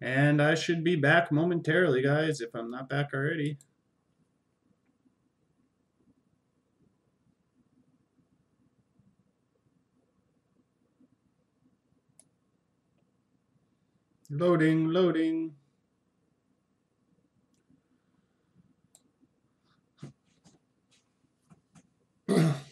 And I should be back momentarily, guys, if I'm not back already. Loading, loading.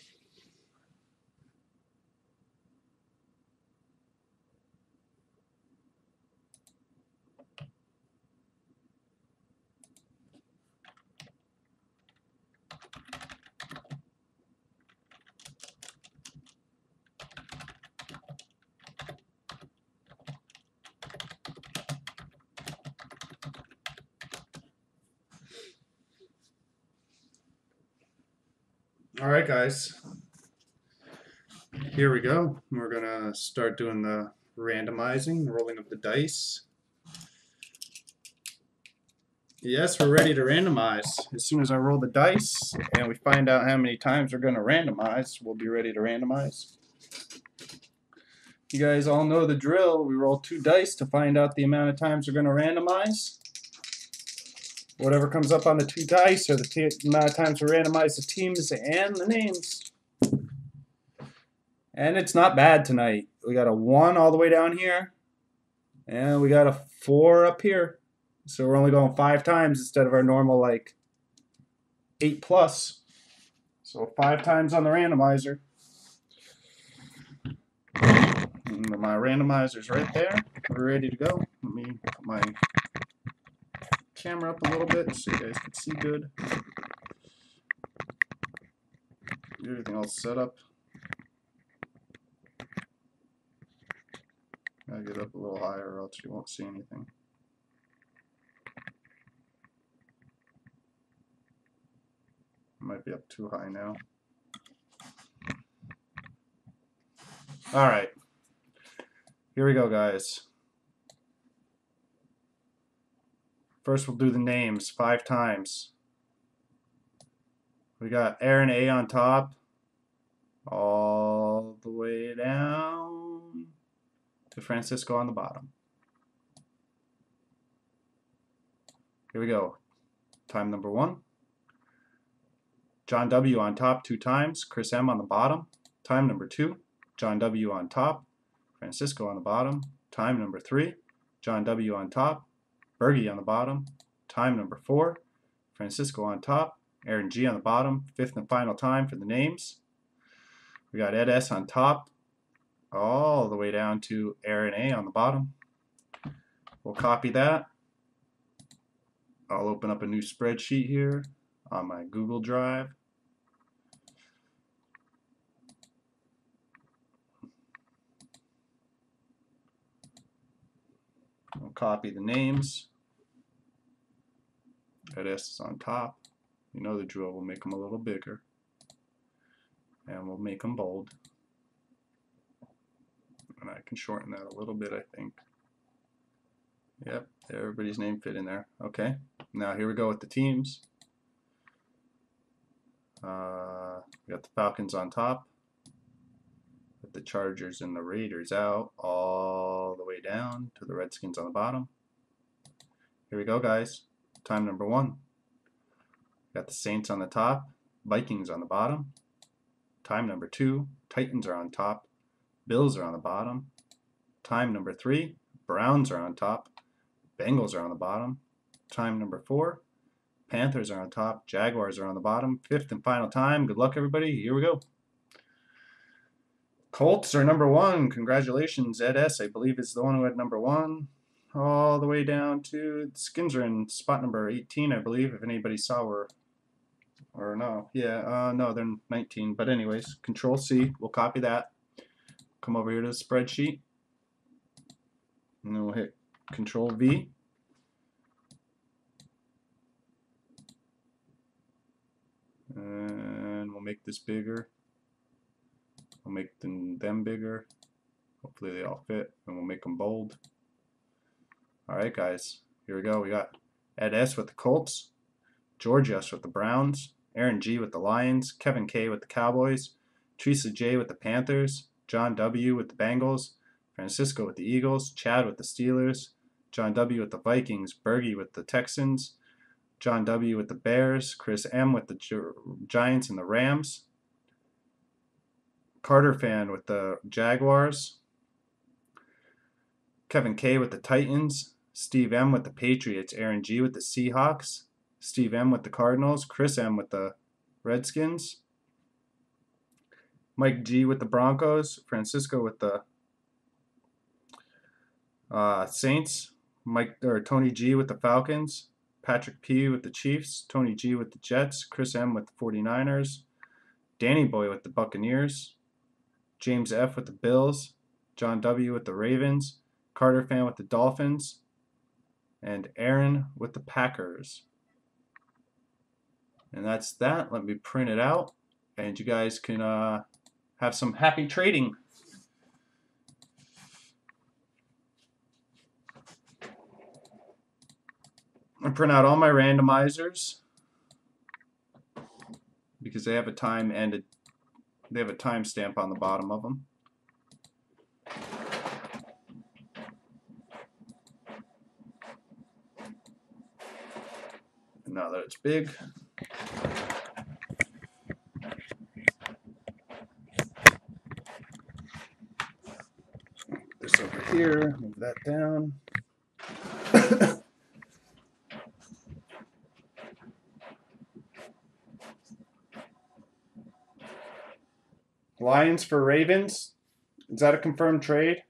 All right, guys. Here we go. We're gonna start doing the randomizing, rolling of the dice. Yes, we're ready to randomize. As soon as I roll the dice and we find out how many times we're gonna randomize, we'll be ready to randomize. You guys all know the drill. We roll two dice to find out the amount of times we're gonna randomize. Whatever comes up on the two dice or the amount of times we randomize the teams and the names. And it's not bad tonight. We got a one all the way down here, and we got a four up here. So we're only going five times instead of our normal like eight plus. So five times on the randomizer. And my randomizer's right there. We're ready to go. Let me put my camera up a little bit so you guys can see good. Get everything all set up. Gotta get up a little higher or else you won't see anything. Might be up too high now. Alright. Here we go, guys. First, we'll do the names five times. We got Aaron A on top, all the way down to Francisco on the bottom. Here we go. Time number one. John W on top two times, Chris M on the bottom. Time number two. John W on top, Francisco on the bottom. Time number three. John W on top, Bergie on the bottom. Time number four. Francisco on top. Aaron G on the bottom. Fifth and final time for the names. We got Ed S on top. All the way down to Aaron A on the bottom. We'll copy that. I'll open up a new spreadsheet here on my Google Drive. We'll copy the names. That S is on top. You know the drill. We'll make them a little bigger. And we'll make them bold. And I can shorten that a little bit, I think. Yep, everybody's name fit in there. Okay, now here we go with the teams. Uh, we got the Falcons on top, with the Chargers and the Raiders out, all the way down to the Redskins on the bottom. Here we go, guys. Time number one. Got the Saints on the top, Vikings on the bottom. Time number two, Titans are on top, Bills are on the bottom. Time number three, Browns are on top, Bengals are on the bottom. Time number four, Panthers are on top, Jaguars are on the bottom. Fifth and final time. Good luck, everybody. Here we go. Colts are number one. Congratulations, Ed S. I believe is the one who had number one. All the way down to the Skins are in spot number 18, I believe. If anybody saw where, or no, yeah, uh, no, they're 19. But anyways, Control C. We'll copy that. Come over here to the spreadsheet, and then we'll hit Control V. And we'll make this bigger. We'll make them, them bigger. Hopefully they all fit. And we'll make them bold. Alright guys, here we go. We got Ed S with the Colts. George S with the Browns. Aaron G with the Lions. Kevin K with the Cowboys. Teresa J with the Panthers. John W with the Bengals. Francisco with the Eagles. Chad with the Steelers. John W. with the Vikings, Bergie with the Texans, John W. with the Bears, Chris M. with the Giants and the Rams, Carter fan with the Jaguars, Kevin K. with the Titans, Steve M. with the Patriots, Aaron G. with the Seahawks, Steve M. with the Cardinals, Chris M. with the Redskins, Mike G. with the Broncos, Francisco with the uh, Saints, Mike or Tony G. with the Falcons, Patrick P. with the Chiefs, Tony G. with the Jets, Chris M. with the 49ers, Danny Boy with the Buccaneers, James F. with the Bills, John W. with the Ravens, Carter Fan with the Dolphins, and Aaron with the Packers. And that's that. Let me print it out, and you guys can uh, have some happy trading. I print out all my randomizers because they have a time and a, they have a timestamp on the bottom of them. And now that it's big, this over here, move that down. Lions for Ravens. Is that a confirmed trade?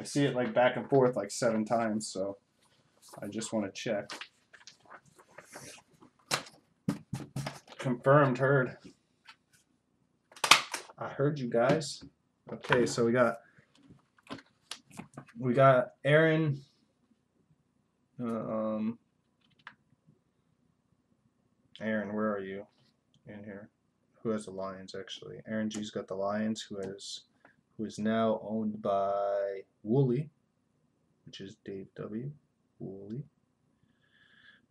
I see it like back and forth like seven times, so I just want to check. Confirmed, heard. I heard you guys. Okay, so we got we got Aaron um, Aaron, where are you in here? Who has the Lions actually? Aaron G's got the Lions, who has who is now owned by Wooly, which is Dave W. Wooly.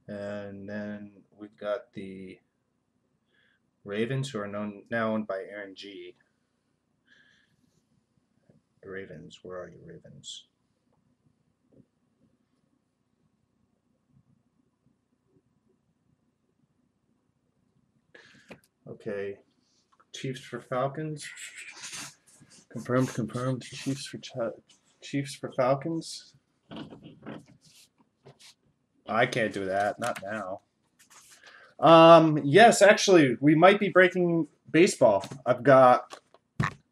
And then we've got the Ravens, who are known now owned by Aaron G. Ravens, where are you, Ravens? Okay. Chiefs for Falcons. Confirmed, confirmed. Chiefs for Ch Chiefs for Falcons. I can't do that. Not now. Um, yes, actually, we might be breaking baseball. I've got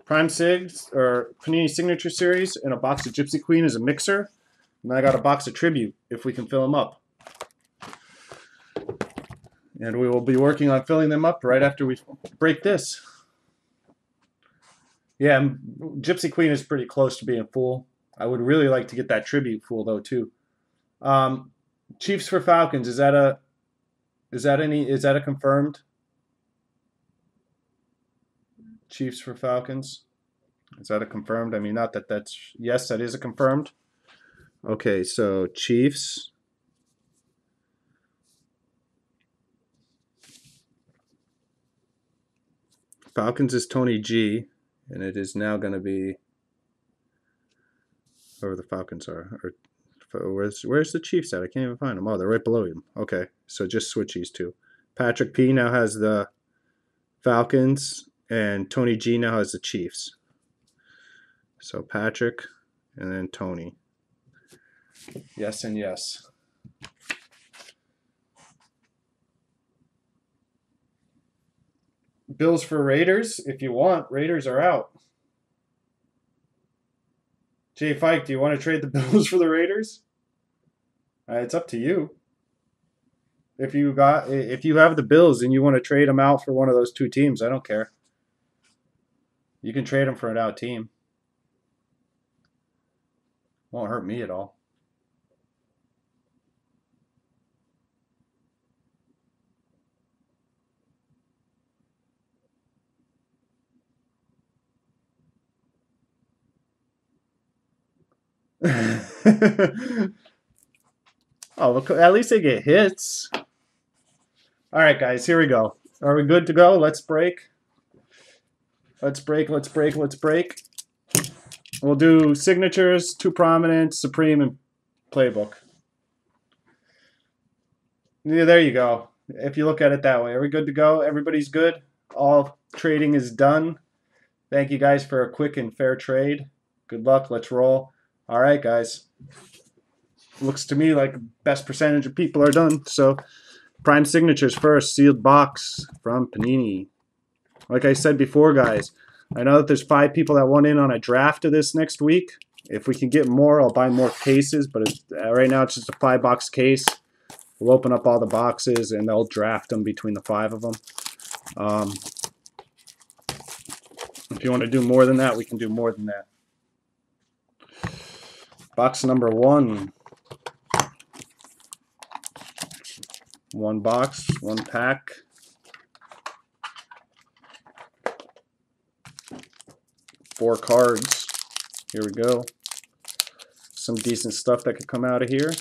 Prime Sigs or Panini Signature Series and a box of Gypsy Queen as a mixer. And I got a box of Tribute if we can fill them up and we will be working on filling them up right after we break this. Yeah, Gypsy Queen is pretty close to being full. I would really like to get that tribute full though too. Um, Chiefs for Falcons is that a is that any is that a confirmed? Chiefs for Falcons. Is that a confirmed? I mean, not that that's yes, that is a confirmed. Okay, so Chiefs Falcons is Tony G, and it is now going to be whoever the Falcons are. Or where's where's the Chiefs at? I can't even find them. Oh, they're right below him. Okay, so just switch these two. Patrick P now has the Falcons, and Tony G now has the Chiefs. So Patrick, and then Tony. Yes and yes. Bills for Raiders if you want. Raiders are out. Jay Fike, do you want to trade the Bills for the Raiders? Uh, it's up to you. If you got if you have the Bills and you want to trade them out for one of those two teams, I don't care. You can trade them for an out team. Won't hurt me at all. oh, look, at least they get hits. All right, guys, here we go. Are we good to go? Let's break. Let's break, let's break, let's break. We'll do signatures, two prominent, supreme, and playbook. Yeah, there you go. If you look at it that way, are we good to go? Everybody's good. All trading is done. Thank you guys for a quick and fair trade. Good luck. Let's roll. All right, guys. Looks to me like best percentage of people are done. So, prime signatures first. Sealed box from Panini. Like I said before, guys, I know that there's five people that want in on a draft of this next week. If we can get more, I'll buy more cases. But uh, right now, it's just a five box case. We'll open up all the boxes and they'll draft them between the five of them. Um, if you want to do more than that, we can do more than that. Box number one. One box, one pack. Four cards. Here we go. Some decent stuff that could come out of here.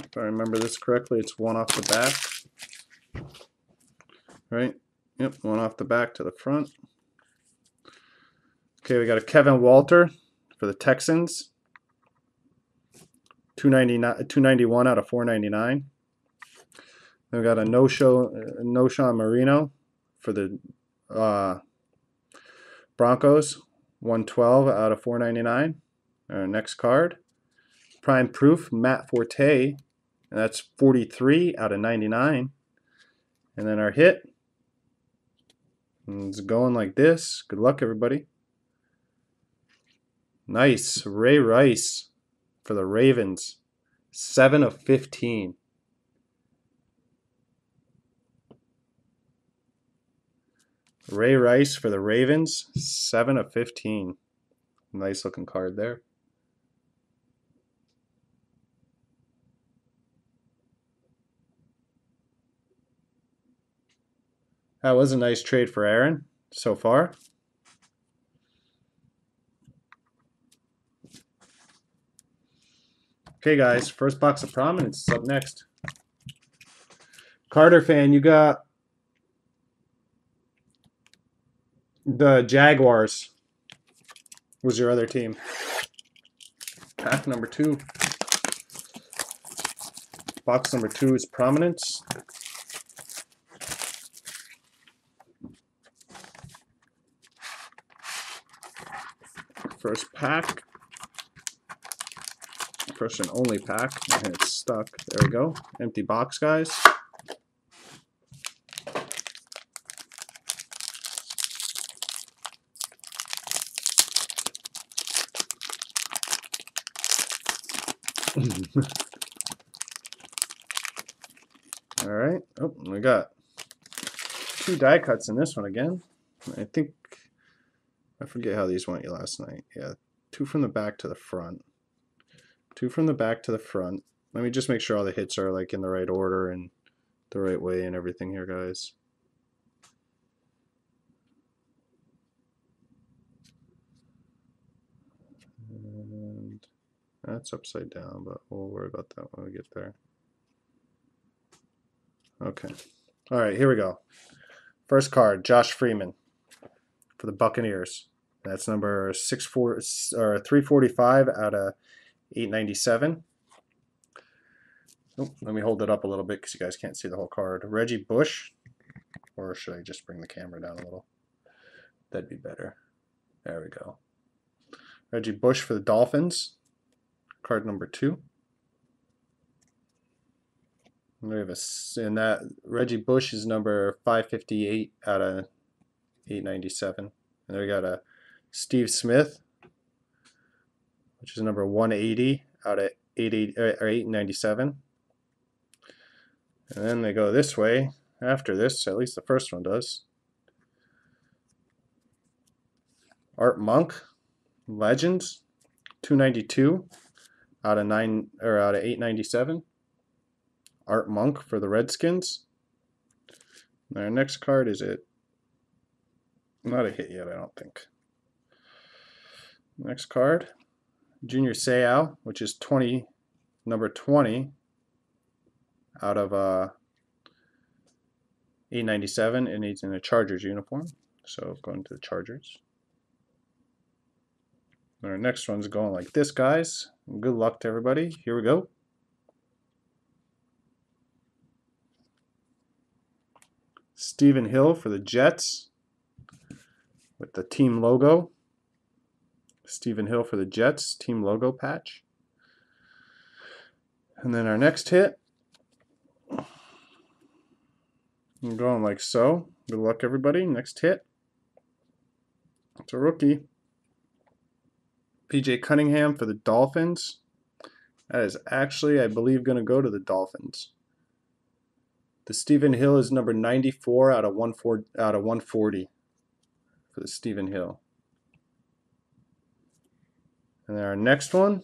If I remember this correctly, it's one off the back. Right? Yep, one off the back to the front. Okay, we got a Kevin Walter for the Texans. 299 291 out of 499. Then we got a no-show uh, Knowshon Moreno for the uh, Broncos. 112 out of 499. Our next card. Prime Proof, Matt Forte. And that's 43 out of 99. And then our hit. It's going like this. Good luck, everybody. Nice. Ray Rice for the Ravens. 7 of 15. Ray Rice for the Ravens. 7 of 15. Nice looking card there. That was a nice trade for Aaron so far. Okay, guys, first box of prominence is up next. Carter fan, you got the Jaguars was your other team. Pack number two. Box number two is prominence. First pack. First and only pack. And it's stuck. There we go. Empty box, guys. All right. Oh, we got two die cuts in this one again. I think I forget how these went you last night. Yeah, two from the back to the front. Two from the back to the front. Let me just make sure all the hits are like in the right order and the right way and everything here, guys. And that's upside down, but we'll worry about that when we get there. Okay. All right, here we go. First card, Josh Freeman for the Buccaneers. That's number six four or three forty five out of eight ninety seven. Oh, let me hold it up a little bit because you guys can't see the whole card. Reggie Bush, or should I just bring the camera down a little? That'd be better. There we go. Reggie Bush for the Dolphins. Card number two. We have a, and that Reggie Bush is number 558 out of 897. And we got a Steve Smith, which is number 180 out of 880, uh, or 897. And then they go this way after this, at least the first one does. Art Monk, Legends, 292 out of 9 or out of 897. Art Monk for the Redskins. Our next card is it. Not a hit yet, I don't think. Next card Junior Seau, which is 20, number 20 out of uh, 897, and he's in a Chargers uniform. So going to the Chargers. Our next one's going like this, guys. Good luck to everybody. Here we go. Stephen Hill for the Jets with the team logo. Stephen Hill for the Jets, team logo patch. And then our next hit. I'm going like so. Good luck, everybody. Next hit. It's a rookie. BJ Cunningham for the Dolphins. That is actually, I believe, going to go to the Dolphins. The Stephen Hill is number 94 out of 140, out of 140 for the Stephen Hill. And then our next one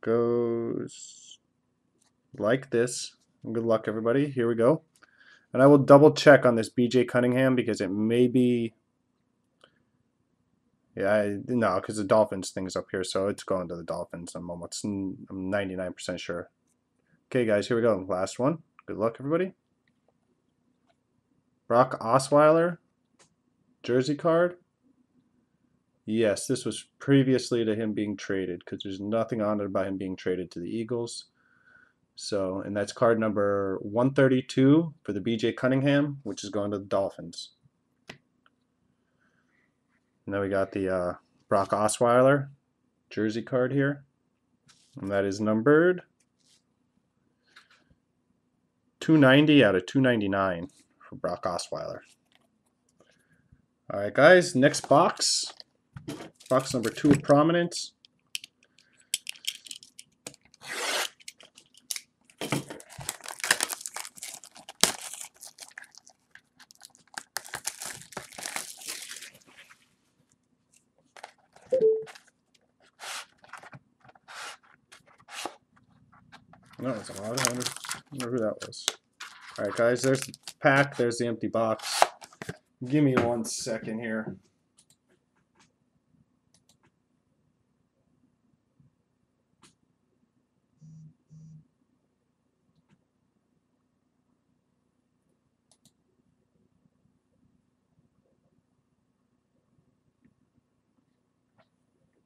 goes like this. Good luck, everybody. Here we go. And I will double check on this BJ Cunningham because it may be. Yeah, I, no, because the Dolphins thing's up here, so it's going to the Dolphins. I'm almost, I'm 99% sure. Okay, guys, here we go. Last one. Good luck, everybody. Brock Osweiler, jersey card. Yes, this was previously to him being traded because there's nothing on it about him being traded to the Eagles. So, and that's card number 132 for the BJ Cunningham, which is going to the Dolphins. And then we got the uh, Brock Osweiler jersey card here. And that is numbered 290 out of 299 for Brock Osweiler. All right, guys, next box. Box number two of Prominence. No, it's a lot. I wonder, wonder who that was. All right, guys, there's the pack. There's the empty box. Give me one second here.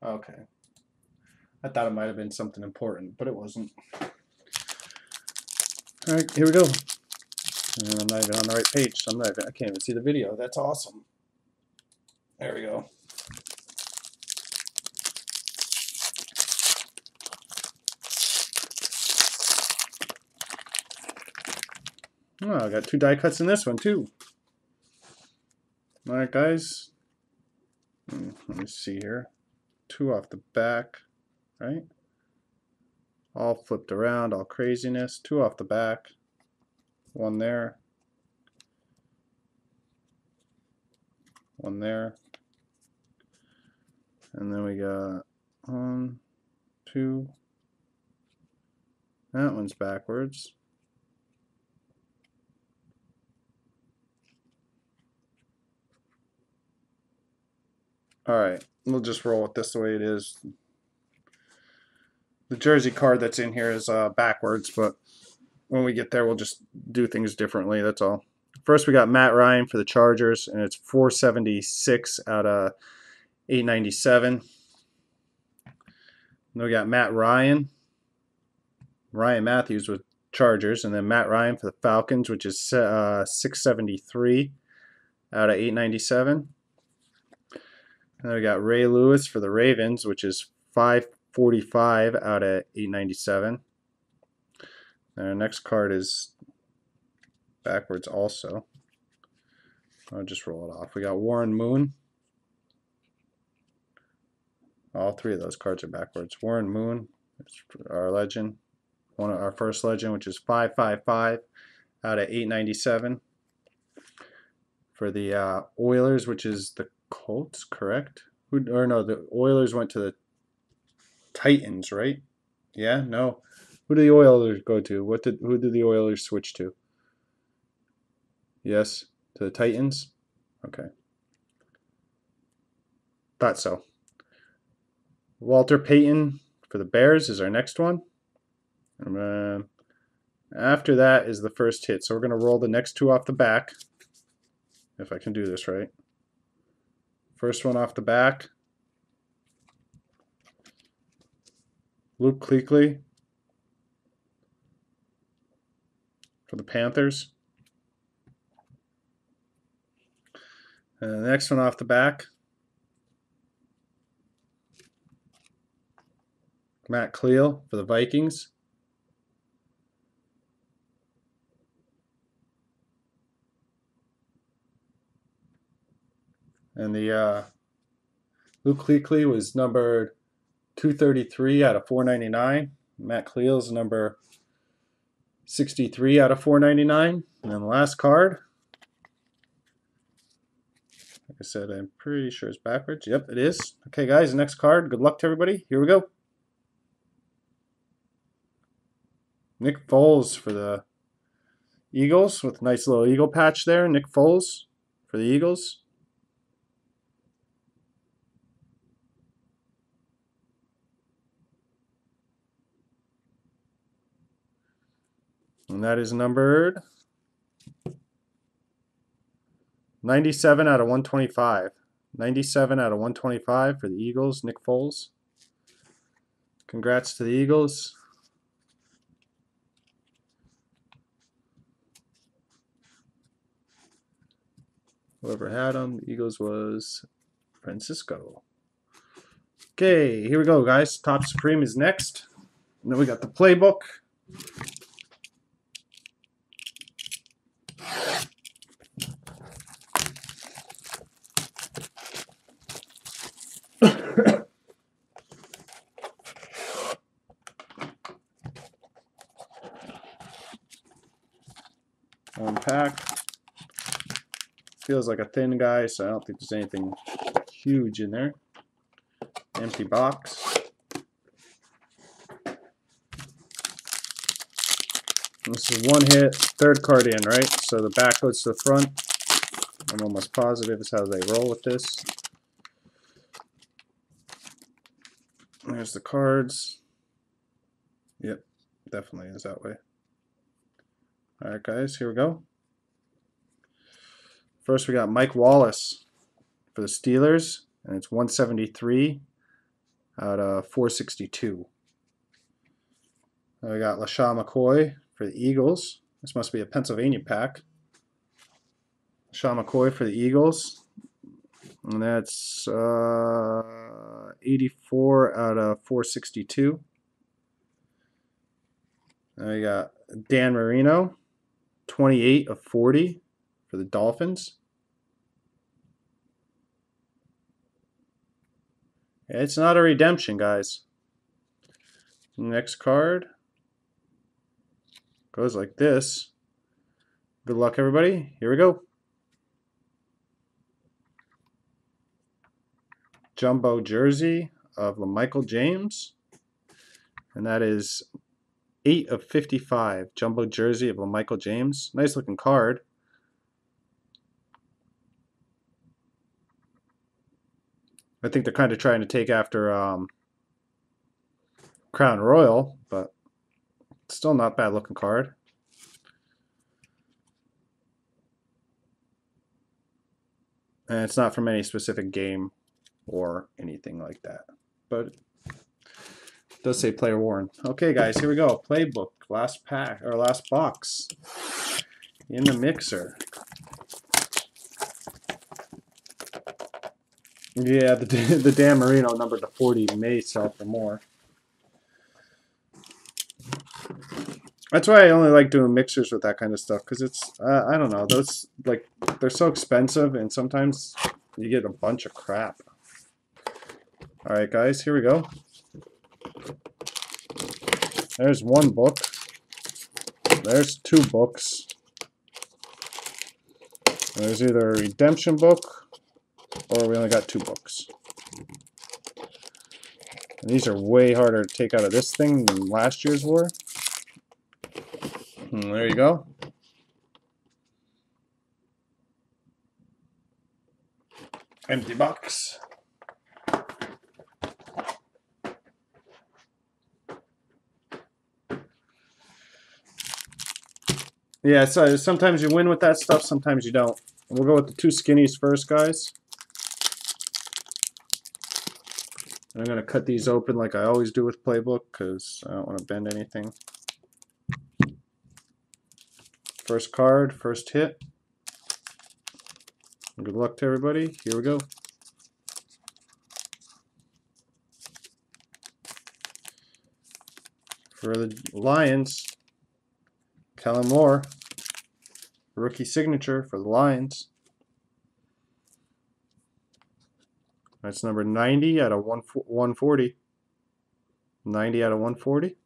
Okay. I thought it might have been something important, but it wasn't. All right, here we go. And I'm not even on the right page, so I'm not even, I can't even see the video. That's awesome. There we go. Oh, I got two die cuts in this one too. All right, guys. Hmm, let me see here. Two off the back, right? All flipped around, all craziness. Two off the back. One there. One there. And then we got one, two. That one's backwards. All right, we'll just roll with this the way it is. The jersey card that's in here is uh, backwards, but when we get there, we'll just do things differently. That's all. First, we got Matt Ryan for the Chargers, and it's 476 out of 897. Then we got Matt Ryan, Ryan Mathews with Chargers, and then Matt Ryan for the Falcons, which is uh, 673 out of 897. Then we got Ray Lewis for the Ravens, which is 545 out of 897. And our next card is backwards also. I'll just roll it off. We got Warren Moon. All three of those cards are backwards. Warren Moon, our legend. One of our first legend, which is 555 out of 897. For the uh, Oilers, which is the Colts, correct? Who or no, the Oilers went to the Titans, right? Yeah, no. Who did the Oilers go to? What did who did the Oilers switch to? Yes, to the Titans. Okay. Thought so. Walter Payton for the Bears is our next one. Then um, after that is the first hit. So we're going to roll the next two off the back. If I can do this right. First one off the back. Luke Kuechly for the Panthers. And the next one off the back. Matt Kalil for the Vikings. And the uh, Luke Kuechly was numbered 233 out of 499. Matt Kalil's number 63 out of 499. And then the last card. Like I said, I'm pretty sure it's backwards. Yep, it is. Okay, guys, next card. Good luck to everybody. Here we go. Nick Foles for the Eagles with a nice little eagle patch there. Nick Foles for the Eagles. And that is numbered 97 out of 125. 97 out of 125 for the Eagles, Nick Foles. Congrats to the Eagles. Whoever had them, the Eagles was Francisco. Okay, here we go, guys. Topps Supreme is next. And then we got the playbook. Feels like a thin guy, so I don't think there's anything huge in there. Empty box. This is one hit, third card in, right? So the back goes to the front. I'm almost positive is how they roll with this. There's the cards. Yep, definitely is that way. Alright guys, here we go. First we got Mike Wallace for the Steelers, and it's 173 out of 462. Then we got LeSean McCoy for the Eagles. This must be a Pennsylvania pack. Sean McCoy for the Eagles. And that's uh, 84 out of 462. Then we got Dan Marino, 28 of 40 for the Dolphins. It's not a redemption, guys. Next card goes like this. Good luck, everybody. Here we go. Jumbo jersey of Michael James. And that is 8 of 55. Jumbo jersey of Michael James. Nice looking card. I think they're kind of trying to take after um, Crown Royal, but still not bad looking card. And it's not from any specific game or anything like that. But it does say player worn. Okay, guys, here we go. Playbook, last pack or last box in the mixer. Yeah, the the Dan Marino number to 40 may sell for more. That's why I only like doing mixers with that kind of stuff because it's uh, I don't know those like they're so expensive and sometimes you get a bunch of crap. All right, guys, here we go. There's one book. There's two books. There's either a redemption book or we only got two books. And these are way harder to take out of this thing than last year's were. And there you go. Empty box. Yeah, so sometimes you win with that stuff, sometimes you don't. We'll go with the two skinnies first, guys. I'm going to cut these open like I always do with Playbook because I don't want to bend anything. First card, first hit. Good luck to everybody. Here we go. For the Lions, Kellen Moore, rookie signature for the Lions. That's number 90 out of 140. 90 out of 140.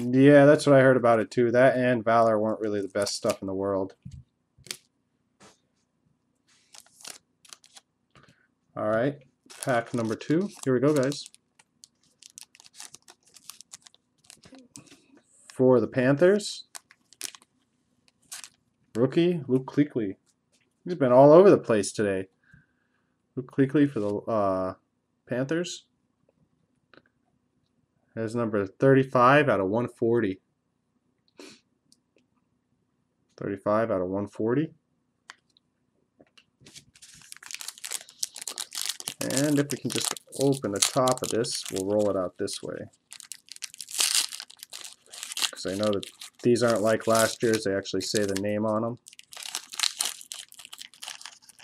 Yeah, that's what I heard about it too. That and Valor weren't really the best stuff in the world. All right, pack number two. Here we go, guys. For the Panthers, rookie Luke Kuechly. He's been all over the place today. Luke Kuechly for the uh, Panthers. Has number 35 out of 140. 35 out of 140. And if we can just open the top of this, we'll roll it out this way. Because I know that these aren't like last year's, they actually say the name on them.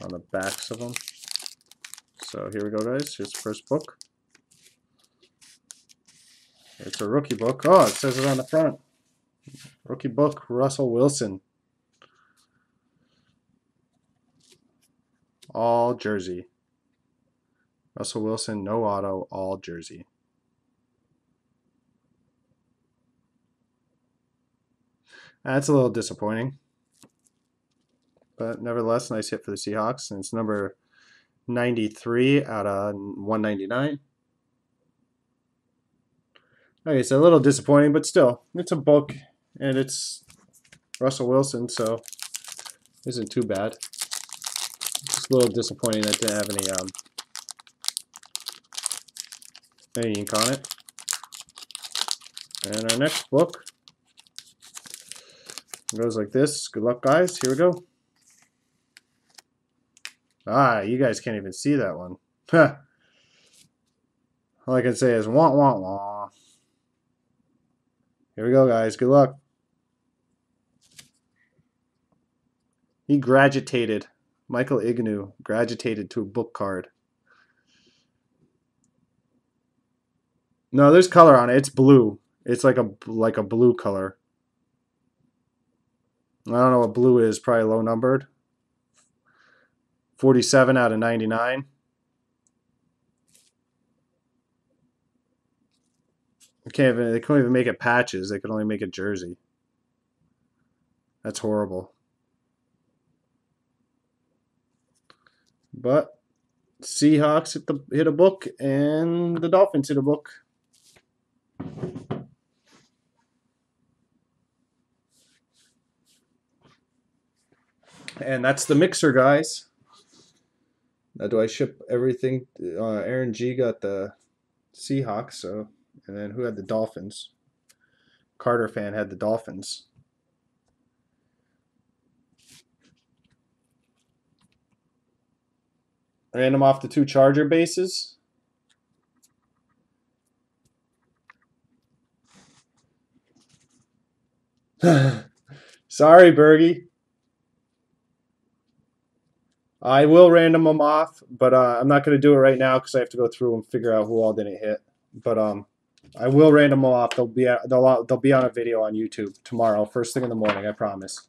On the backs of them. So here we go guys, here's the first book. It's a rookie book. Oh, it says it on the front. Rookie book, Russell Wilson. All jersey. Russell Wilson, no auto, all jersey. That's a little disappointing. But nevertheless, nice hit for the Seahawks. And it's number 93 out of 199. Okay, so a little disappointing, but still, it's a book, and it's Russell Wilson, so isn't too bad. Just a little disappointing that didn't have any um, any ink on it. And our next book goes like this. Good luck, guys. Here we go. Ah, you guys can't even see that one. All I can say is wah wah wah. Here we go, guys. Good luck. He gradutated. Michael Egnew gradutated to a book card. No, there's color on it. It's blue. It's like a like a blue color. I don't know what blue is. Probably low numbered. 47 out of 99. They can't even, they couldn't even make it patches. They could only make it jersey. That's horrible. But Seahawks hit the hit a book and the Dolphins hit a book. And that's the mixer, guys. Now, do I ship everything? Uh, Aaron G got the Seahawks, so and then who had the Dolphins? Carter fan had the Dolphins. Random off the two Charger bases. Sorry, Bergie. I will random them off, but uh, I'm not going to do it right now because I have to go through and figure out who all didn't hit. But um, I will random them off. They'll be they'll they'll be on a video on YouTube tomorrow, first thing in the morning. I promise.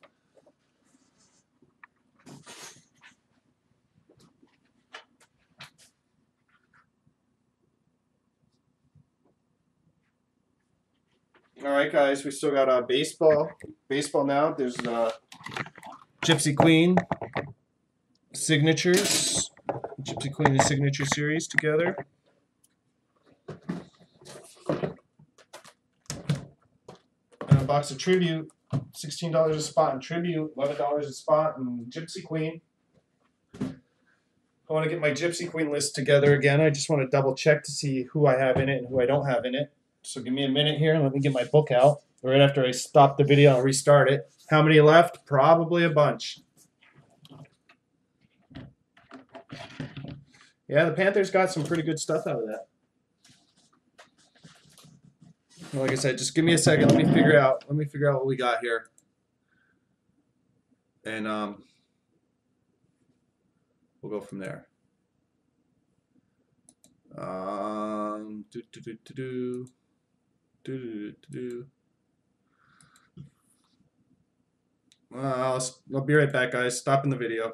All right, guys, we still got uh, baseball. Baseball now. There's uh, Gypsy Queen signatures. Gypsy Queen and signature series together. And a box of tribute. Sixteen dollars a spot in tribute, eleven dollars a spot in Gypsy Queen. I want to get my Gypsy Queen list together again. I just want to double check to see who I have in it and who I don't have in it. So give me a minute here and let me get my book out. Right after I stop the video, I'll restart it. How many left? Probably a bunch. Yeah, the Panthers got some pretty good stuff out of that. Like I said, just give me a second. Let me figure out. Let me figure out what we got here. And um, we'll go from there. Um, do do do do do do do do do. I'll, I'll be right back, guys. Stopping the video.